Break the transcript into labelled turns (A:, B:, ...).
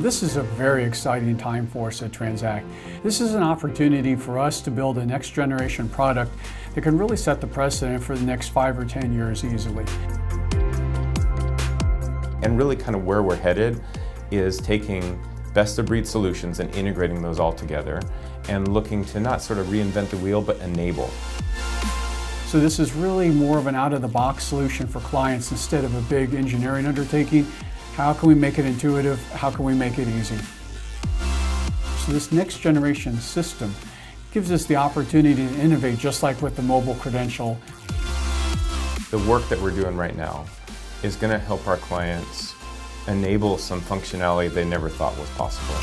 A: This is a very exciting time for us at Transact. This is an opportunity for us to build a next generation product that can really set the precedent for the next five or 10 years easily.
B: And really kind of where we're headed is taking best of breed solutions and integrating those all together and looking to not sort of reinvent the wheel but enable.
A: So this is really more of an out of the box solution for clients instead of a big engineering undertaking. How can we make it intuitive? How can we make it easy? So this next generation system gives us the opportunity to innovate just like with the mobile credential.
B: The work that we're doing right now is going to help our clients enable some functionality they never thought was possible.